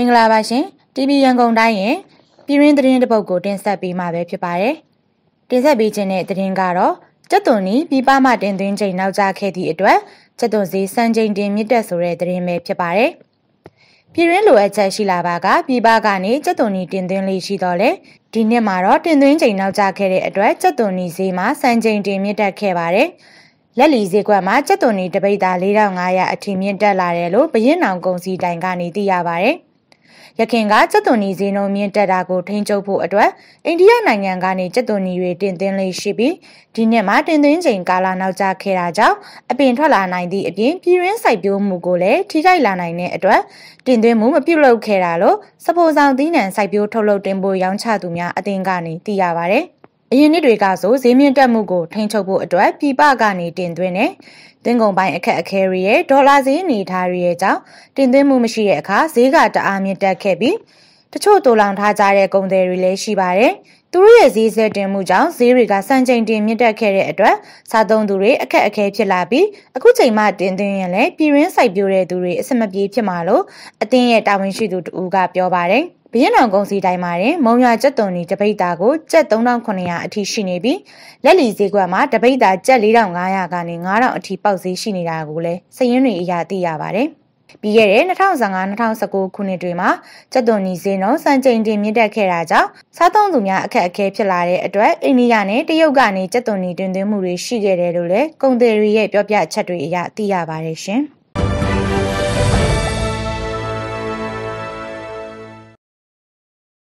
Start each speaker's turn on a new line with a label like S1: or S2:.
S1: မင်္ဂလာပါရှင် TV ရန်ကုန်တိုင်းရဲ့ပြည်ရင်းသတင်းတစ်ပုဒ်ကိုတင်ဆက်ပေးမှာပဲဖြစ်ပါတယ်တင်ဆက်ပေးခြင်းတဲ့သတင်းကတော့ကျက်သွန်နီပြည်ပမှတင်သွင်းချိန်နောက်ကျခဲ့သည့်အတွက်ကျက်သွန်စည်းစံချိန်တင်မြင့်တက်ဆိုတဲ့သတင်းပဲဖြစ်ပါတယ်ပြည်ရင်းလိုအပ်ချက်ရှိလာပါကပြည်ပကနေကျက်သွန်နီတင်သွင်းလေးရှိတော့လေဒီနှစ်မှာတော့တင်သွင်းချိန်နောက်ကျခဲ့တဲ့အတွက်ကျက်သွန်နီဈေးမှာစံချိန်တင်မြင့်တက်ခဲ့ပါတယ်လက်လီဈေးကွက်မှာကျက်သွန်နီတပိတ်သား4500အထင်မြင့်တက်လာတယ်လို့ဘရင်နောင်ကုန်စည်တိုင်ကနေသိရပါတယ်။ ရခင်ကကျက်သွန်နီဈေးနှုန်းမြင့်တက်တာကိုထိန်းချုပ်ဖို့အတွက်အိန္ဒိယနိုင်ငံကနေကျက်သွန်နီတွေတင်သွင်းလေးရှိပြီးဒီနှစ်မှာတင်သွင်းချိန်ကာလနောက်ကျခဲ့တာကြောင့်အပင်ထွက်လာနိုင်သည့်အပြင်ပြည်ရင်းစိုက်ပျိုးမှုကိုလည်းထိခိုက်လာနိုင်တဲ့အတွက်တင်သွင်းမှုမပြုတ်လုပ်ခဲ့တာလို့စပိုဆောင်သီးနှံစိုက်ပျိုးထုတ်လုပ်တင်ပို့ရောင်းချသူများအသင်းကနေသိရပါဗျ။ အရင်နှစ်တွေကဆိုဈေးမြင့်တက်မှုကိုထိန်းချုပ်ဖို့အတွက်ပြည်ပကနေတင်သွင်းတဲ့တင်ကုန်ပိုင်းအခက်အခဲတွေရဲ့ဒေါ်လာဈေးအနေထားတွေရဲ့ကြောင့်တင်သွင်းမှုမရှိတဲ့အခါဈေးကတအားမြင့်တက်ခဲ့ပြီးတချို့တိုးလောင်ထားကြတဲ့ကုန်သည်တွေလည်းရှိပါတယ်။သူတို့ရဲ့ဈေးဆက်တင်မှုကြောင့်ဈေးတွေကစံချိန်တင်မြင့်တက်ခဲ့တဲ့အတွက်စားသုံးသူတွေအခက်အခဲဖြစ်လာပြီးအခုချိန်မှတင်သွင်းရင်လည်းပြည်ရင်းစိုက်ပျိုးတဲ့သူတွေအဆင်မပြေဖြစ်မှာလို့အတင်းရဲ့တာဝန်ရှိသူတူကပြောပါတယ်။ ဘရင်အောင်ကုန်းစီတိုင်းမှာတင်မုံရွာကျက်သွန်နီတပိတ်တာကိုကျက်3900အထိရှိနေပြီးလက်လီဈေးကွက်မှာတပိတ်တာကျက်4500ကနေ9000အထိပေါက်ဈေးရှိနေတာကိုလည်းစည်ရင်းတွေအရာသိရပါတယ်။ပြီးခဲ့တဲ့2015-2019ခုနှစ်တွေမှာကျက်သွန်နီဈေးနှုန်းစံချိန်တင်မြင့်တက်ခဲ့တာကြောင့်စားသုံးသူများအခက်အခဲဖြစ်လာတဲ့အတွက်အိန္ဒိယနဲ့တရုတ်ကနေကျက်သွန်နီတင်သွင်းမှုတွေရှိခဲ့တယ်လို့လည်းကုန်သည်တွေရဲ့ပြောပြချက်တွေအရသိရပါတယ်ရှင်။